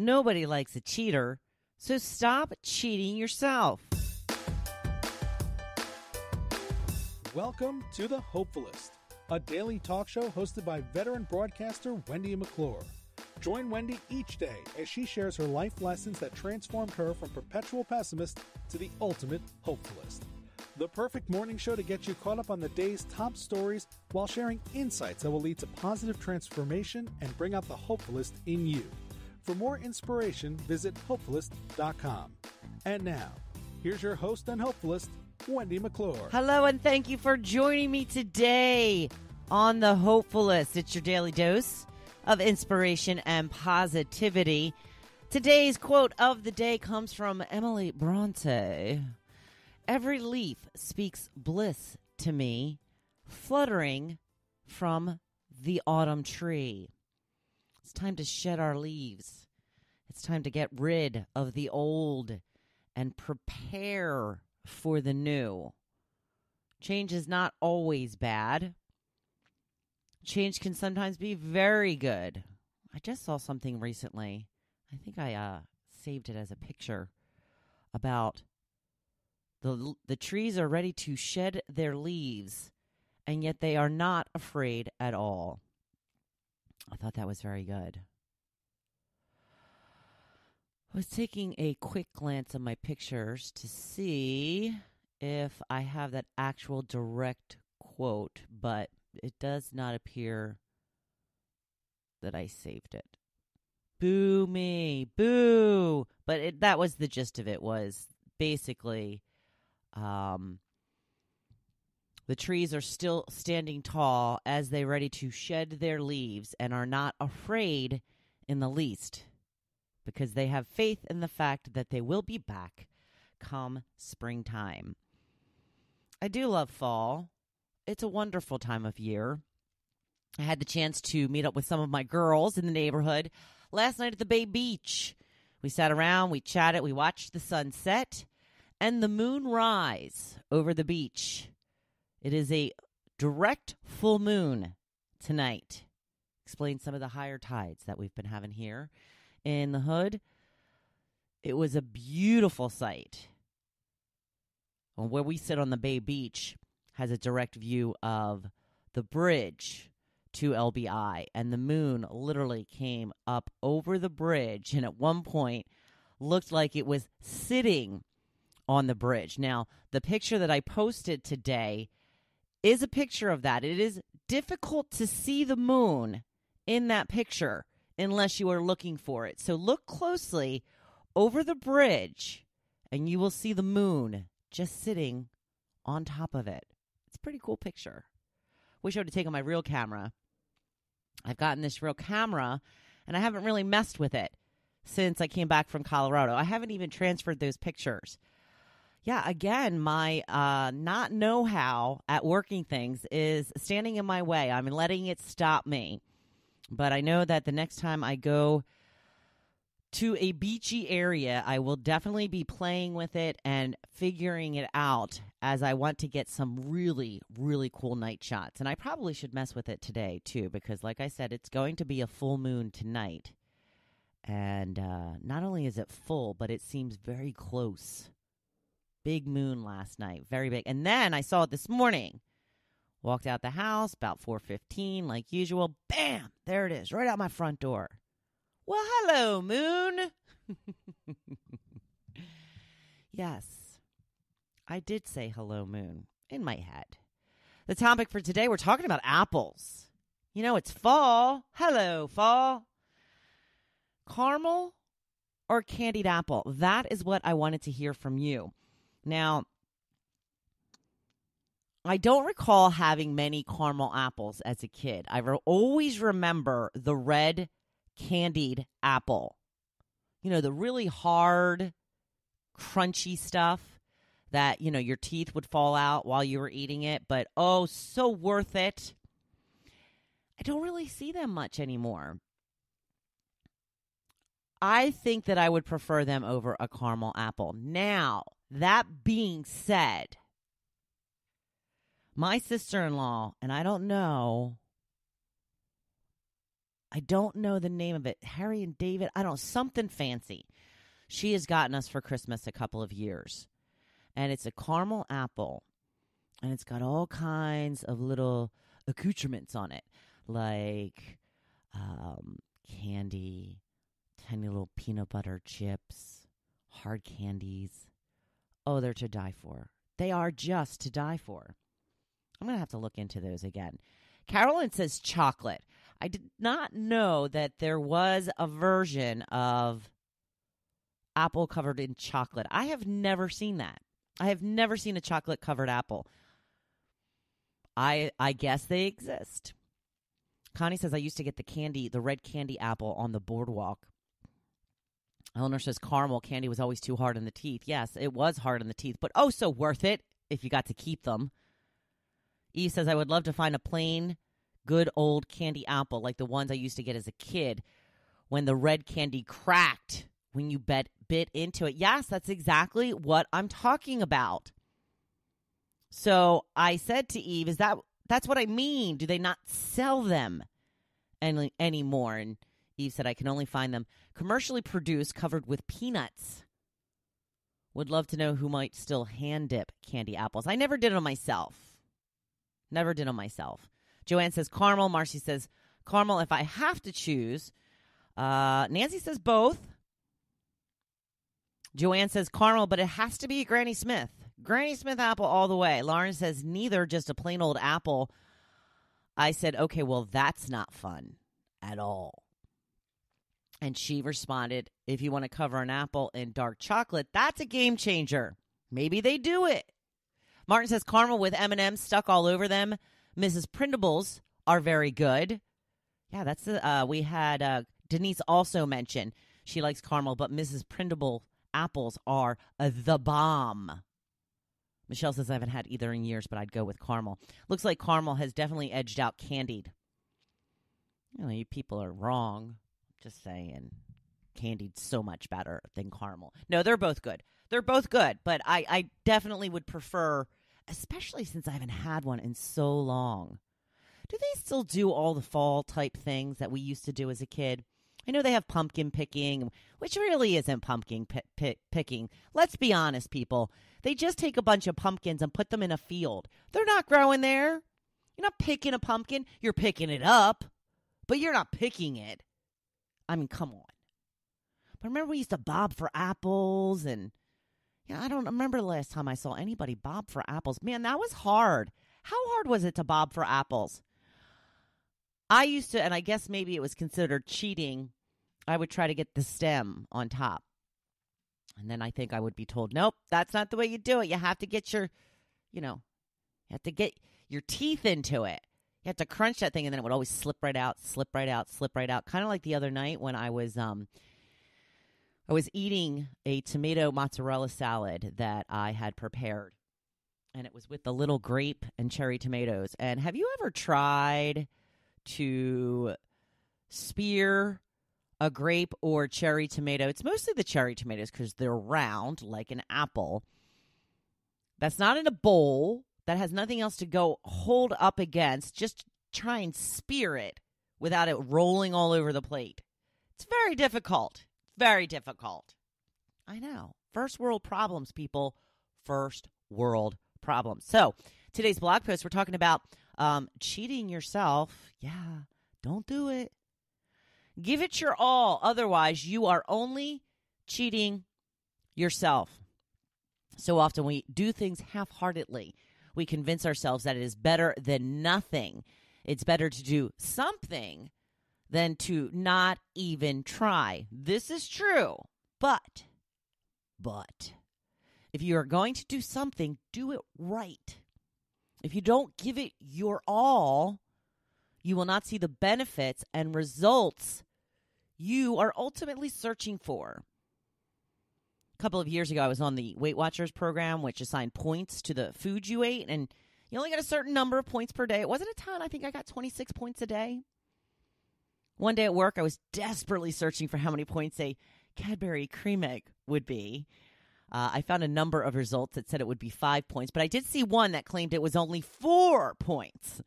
Nobody likes a cheater, so stop cheating yourself. Welcome to The Hopefulist, a daily talk show hosted by veteran broadcaster Wendy McClure. Join Wendy each day as she shares her life lessons that transformed her from perpetual pessimist to the ultimate hopefulist. The perfect morning show to get you caught up on the day's top stories while sharing insights that will lead to positive transformation and bring out the hopefulist in you. For more inspiration, visit hopefulist.com. And now, here's your host and hopefulist, Wendy McClure. Hello, and thank you for joining me today on The Hopefulist. It's your daily dose of inspiration and positivity. Today's quote of the day comes from Emily Bronte. Every leaf speaks bliss to me, fluttering from the autumn tree. It's time to shed our leaves. It's time to get rid of the old and prepare for the new. Change is not always bad. Change can sometimes be very good. I just saw something recently. I think I uh, saved it as a picture about the the trees are ready to shed their leaves, and yet they are not afraid at all. I thought that was very good. I was taking a quick glance at my pictures to see if I have that actual direct quote, but it does not appear that I saved it. Boo me, boo! But it, that was the gist of it. Was basically, um, the trees are still standing tall as they ready to shed their leaves and are not afraid in the least because they have faith in the fact that they will be back come springtime. I do love fall. It's a wonderful time of year. I had the chance to meet up with some of my girls in the neighborhood last night at the Bay Beach. We sat around, we chatted, we watched the sunset and the moon rise over the beach. It is a direct full moon tonight. Explain some of the higher tides that we've been having here in the hood. It was a beautiful sight. Where we sit on the Bay Beach has a direct view of the bridge to LBI, and the moon literally came up over the bridge, and at one point looked like it was sitting on the bridge. Now, the picture that I posted today is a picture of that. It is difficult to see the moon in that picture unless you are looking for it. So look closely over the bridge and you will see the moon just sitting on top of it. It's a pretty cool picture. Wish I would have taken my real camera. I've gotten this real camera and I haven't really messed with it since I came back from Colorado. I haven't even transferred those pictures. Yeah, again, my uh, not know how at working things is standing in my way. I'm letting it stop me. But I know that the next time I go to a beachy area, I will definitely be playing with it and figuring it out as I want to get some really, really cool night shots. And I probably should mess with it today, too, because, like I said, it's going to be a full moon tonight. And uh, not only is it full, but it seems very close. Big moon last night, very big. And then I saw it this morning. Walked out the house about 4:15 like usual. Bam, there it is, right out my front door. Well, hello, moon. yes. I did say hello, moon in my head. The topic for today, we're talking about apples. You know, it's fall. Hello, fall. Caramel or candied apple? That is what I wanted to hear from you. Now, I don't recall having many caramel apples as a kid. I re- always remember the red candied apple. You know, the really hard, crunchy stuff that, you know, your teeth would fall out while you were eating it, but oh, so worth it. I don't really see them much anymore. I think that I would prefer them over a caramel apple. Now, that being said, my sister in law, and I don't know I don't know the name of it. Harry and David. I don't know something fancy. She has gotten us for Christmas a couple of years, and it's a caramel apple, and it's got all kinds of little accoutrements on it, like um, candy, tiny little peanut butter chips, hard candies. Oh, they're to die for. They are just to die for. I'm going to have to look into those again. Carolyn says chocolate. I did not know that there was a version of apple covered in chocolate. I have never seen that. I have never seen a chocolate covered apple. I I guess they exist. Connie says I used to get the candy, the red candy apple on the boardwalk. Eleanor says caramel candy was always too hard on the teeth. Yes, it was hard on the teeth, but oh so worth it if you got to keep them. Eve says I would love to find a plain good old candy apple like the ones I used to get as a kid when the red candy cracked when you bet, bit into it. Yes, that's exactly what I'm talking about. So I said to Eve, "Is that that's what I mean? Do they not sell them any anymore?" And Eve said, "I can only find them commercially produced, covered with peanuts." Would love to know who might still hand dip candy apples. I never did it myself. Never did it myself. Joanne says caramel. Marcy says caramel if I have to choose. Uh, Nancy says both. Joanne says caramel, but it has to be Granny Smith. Granny Smith apple all the way. Lauren says neither, just a plain old apple. I said, okay, well, that's not fun at all. And she responded, if you want to cover an apple in dark chocolate, that's a game changer. Maybe they do it. Martin says caramel with M&Ms stuck all over them. Mrs. Prindable's are very good. Yeah, that's the, uh, we had uh, Denise also mention she likes caramel, but Mrs. Prindable apples are uh, the bomb. Michelle says I haven't had either in years, but I'd go with caramel. Looks like caramel has definitely edged out candied. You know, you people are wrong. Just saying, candied so much better than caramel. No, they're both good. They're both good, but I, I definitely would prefer especially since I haven't had one in so long. Do they still do all the fall type things that we used to do as a kid? I know they have pumpkin picking, which really isn't pumpkin p- p- picking. Let's be honest, people. They just take a bunch of pumpkins and put them in a field. They're not growing there. You're not picking a pumpkin. You're picking it up, but you're not picking it. I mean, come on. But remember, we used to bob for apples and yeah, I don't remember the last time I saw anybody bob for apples. Man, that was hard. How hard was it to bob for apples? I used to, and I guess maybe it was considered cheating. I would try to get the stem on top. And then I think I would be told, nope, that's not the way you do it. You have to get your, you know, you have to get your teeth into it. You have to crunch that thing, and then it would always slip right out, slip right out, slip right out. Kind of like the other night when I was um, I was eating a tomato mozzarella salad that I had prepared, and it was with the little grape and cherry tomatoes. And have you ever tried to spear a grape or cherry tomato? It's mostly the cherry tomatoes because they're round like an apple. That's not in a bowl. That has nothing else to go hold up against. Just try and spear it without it rolling all over the plate. It's very difficult. Very difficult. I know. First world problems, people. First world problems. So, today's blog post, we're talking about um, cheating yourself. Yeah, don't do it. Give it your all. Otherwise, you are only cheating yourself. So often we do things half heartedly. We convince ourselves that it is better than nothing. It's better to do something than to not even try. This is true. But, but, if you are going to do something, do it right. If you don't give it your all, you will not see the benefits and results you are ultimately searching for. A couple of years ago, I was on the Weight Watchers program, which assigned points to the food you ate, and you only got a certain number of points per day. It wasn't a ton. I think I got 26 points a day. One day at work, I was desperately searching for how many points a Cadbury cream egg would be. Uh, I found a number of results that said it would be five points, but I did see one that claimed it was only four points.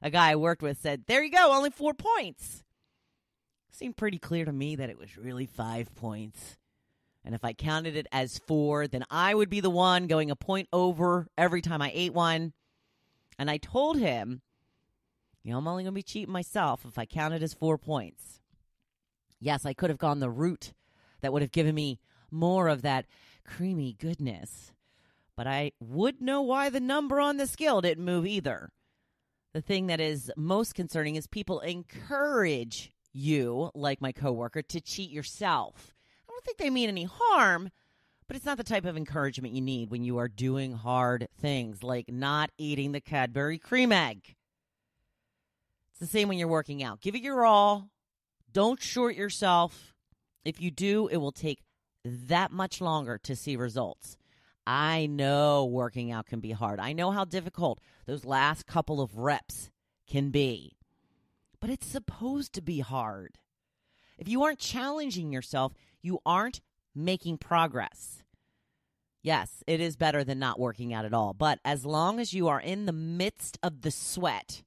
A guy I worked with said, There you go, only four points. seemed pretty clear to me that it was really five points. And if I counted it as four, then I would be the one going a point over every time I ate one. And I told him, you know, I'm only going to be cheating myself if I count it as four points. Yes, I could have gone the route that would have given me more of that creamy goodness. But I would know why the number on the scale didn't move either. The thing that is most concerning is people encourage you, like my coworker, to cheat yourself. I don't think they mean any harm, but it's not the type of encouragement you need when you are doing hard things like not eating the Cadbury cream egg. It's the same when you're working out. Give it your all. Don't short yourself. If you do, it will take that much longer to see results. I know working out can be hard. I know how difficult those last couple of reps can be. But it's supposed to be hard. If you aren't challenging yourself, you aren't making progress. Yes, it is better than not working out at all. But as long as you are in the midst of the sweat,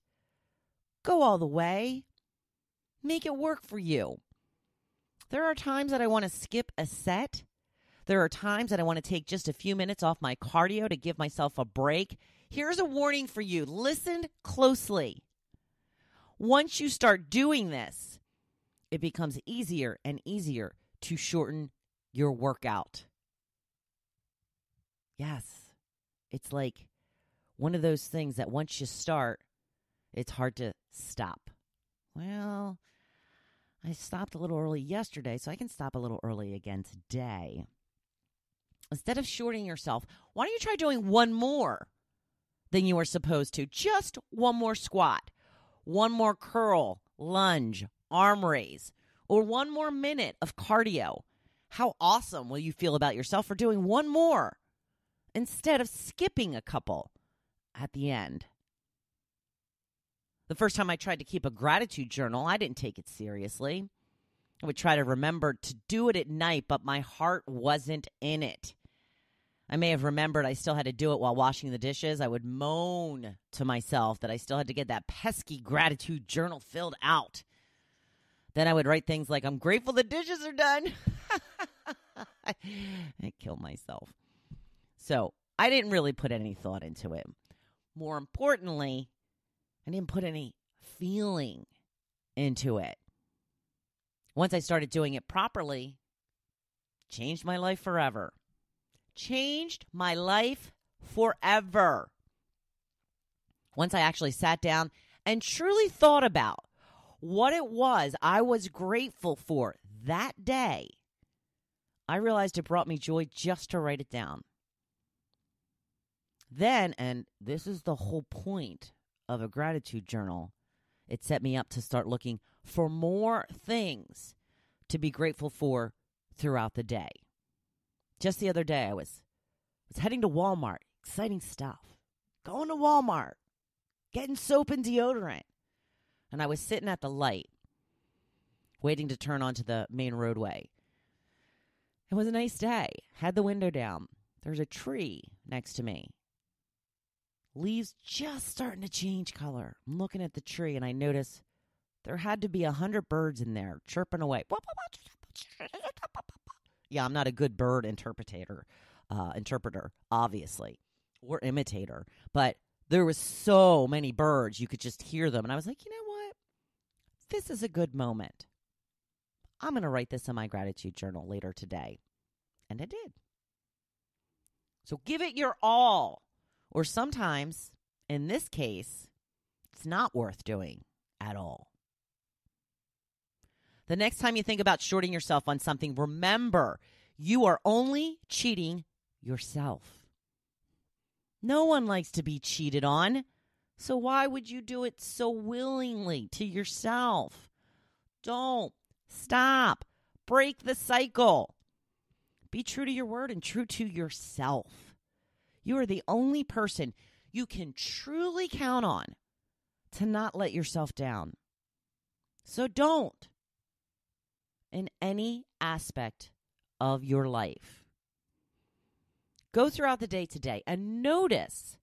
go all the way. Make it work for you. There are times that I want to skip a set. There are times that I want to take just a few minutes off my cardio to give myself a break. Here's a warning for you listen closely. Once you start doing this, it becomes easier and easier to shorten your workout. Yes, it's like one of those things that once you start, it's hard to stop. Well, I stopped a little early yesterday, so I can stop a little early again today. Instead of shorting yourself, why don't you try doing one more than you are supposed to? Just one more squat, one more curl, lunge, arm raise, or one more minute of cardio. How awesome will you feel about yourself for doing one more instead of skipping a couple at the end? The first time I tried to keep a gratitude journal, I didn't take it seriously. I would try to remember to do it at night, but my heart wasn't in it. I may have remembered I still had to do it while washing the dishes. I would moan to myself that I still had to get that pesky gratitude journal filled out. Then I would write things like, I'm grateful the dishes are done. I killed myself. So I didn't really put any thought into it. More importantly, I didn't put any feeling into it. Once I started doing it properly, changed my life forever. Changed my life forever. Once I actually sat down and truly thought about what it was I was grateful for that day, I realized it brought me joy just to write it down. Then, and this is the whole point of a gratitude journal, it set me up to start looking for more things to be grateful for throughout the day. Just the other day, I was was heading to Walmart. Exciting stuff. Going to Walmart, getting soap and deodorant, and I was sitting at the light, waiting to turn onto the main roadway. It was a nice day. Had the window down. There's a tree next to me leaves just starting to change color. I'm looking at the tree and I notice there had to be a hundred birds in there chirping away. Yeah, I'm not a good bird interpreter, uh, interpreter, obviously, or imitator, but there was so many birds you could just hear them, and I was like, you know what? This is a good moment. I'm going to write this in my gratitude journal later today, and I did. So give it your all. Or sometimes, in this case, it's not worth doing at all. The next time you think about shorting yourself on something, remember you are only cheating yourself. No one likes to be cheated on. So why would you do it so willingly to yourself? Don't stop. Break the cycle. Be true to your word and true to yourself. You are the only person you can truly count on to not let yourself down. So don't in any aspect of your life. Go throughout the day today and notice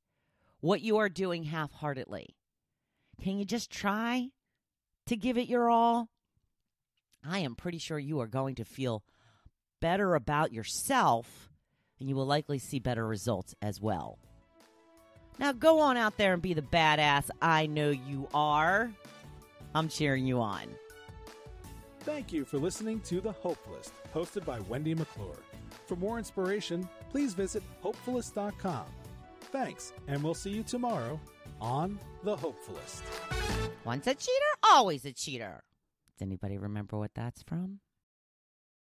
what you are doing half heartedly. Can you just try to give it your all? I am pretty sure you are going to feel better about yourself and you will likely see better results as well. Now go on out there and be the badass I know you are. I'm cheering you on. Thank you for listening to The Hopefulist, hosted by Wendy McClure. For more inspiration, please visit hopefulist.com. Thanks, and we'll see you tomorrow on The Hopefulist. Once a cheater, always a cheater. Does anybody remember what that's from?